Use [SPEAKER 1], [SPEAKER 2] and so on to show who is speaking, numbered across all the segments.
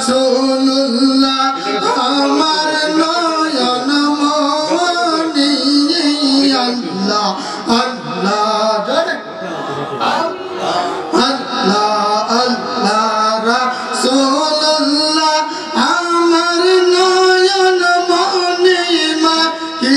[SPEAKER 1] রাসূলুল্লাহ, আমার নয়ন মনি আল্লাহ আল্লাহ জোরে আল্লাহ আল্লাহ, রাসূলুল্লাহ, আমার নয়ন মনি মা, কি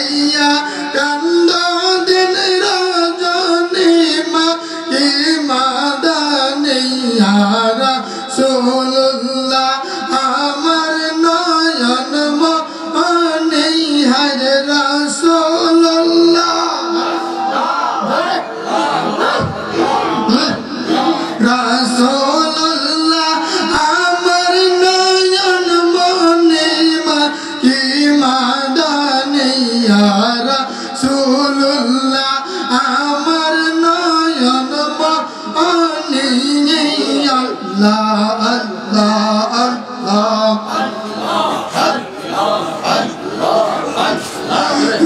[SPEAKER 1] अल्लाह अल्लाह अल्लाह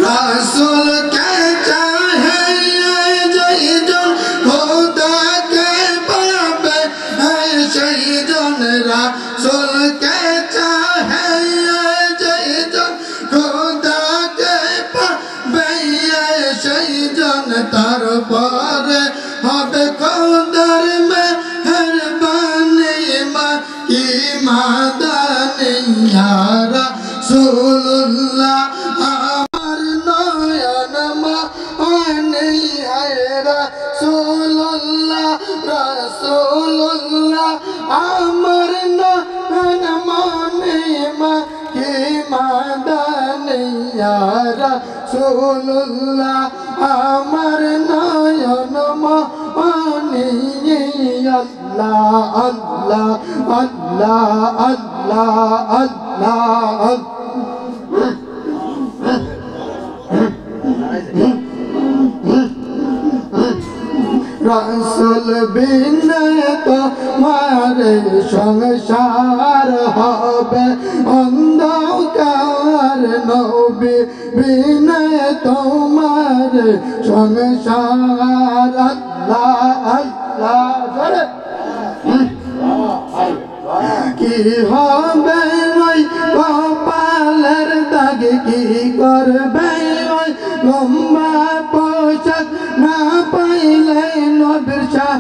[SPEAKER 1] रसूल के चाहे जय जो खुदा के बाबे है शहीद रसूल के चाहे जय जो खुदा के बाबे है शहीद तार पर হবে মা ইমাদানিয়া রাসূলুল্লাহ, আমার নয়ন মানে রাসূলুল্লাহ রাসূলুল্লাহ, আমার নয়ন মানে মা ইমাদানিয়া রাসূলুল্লাহ, আমার নয়ন আল্লাহ আল্লাহ আল্লাহ আল্লাহ আল্লাহ রসুল বিনয় তোমার সংসার হবে অন্ধকার নবী বিনয় তোমার সংসার আল্লাহ আল্লাহ জোরে। কি হবে ওই কপালের দাগ কি করবে ওই লম্বা পোশাক না পাইলে নবির শাহ